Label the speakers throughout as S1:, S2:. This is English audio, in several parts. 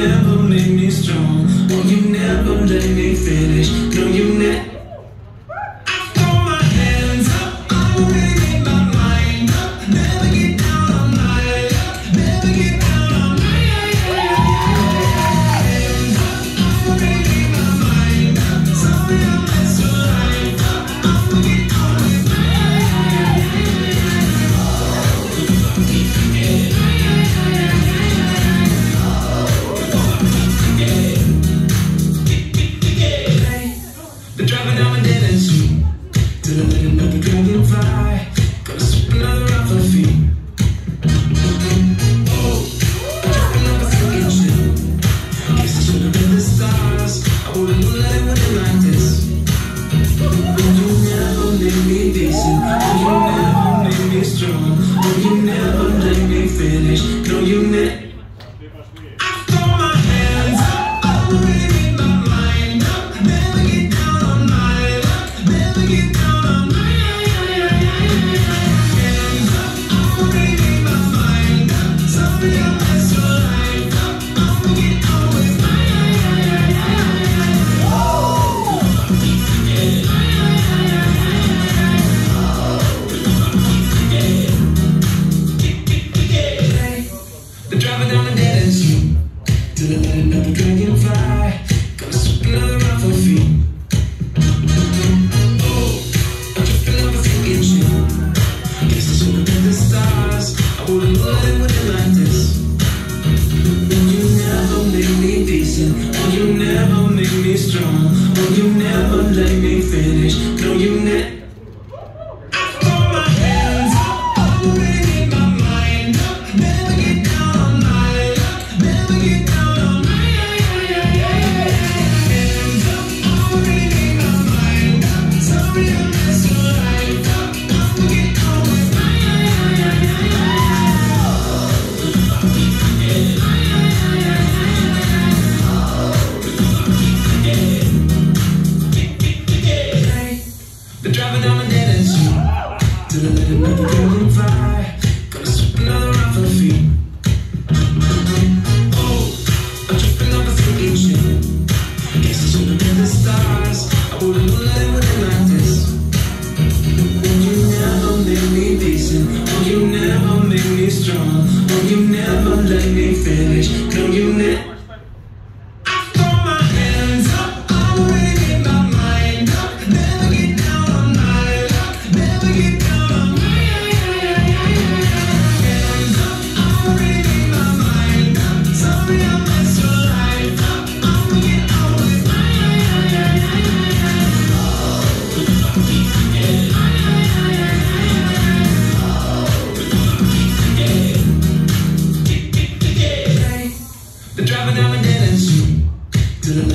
S1: never made me strong. Oh, you never let me finish. No, you never. finish. No, you not. minutes. Didn't let it, girl by. Gonna sweep another off her feet.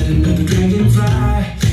S1: Sitting the dragonfly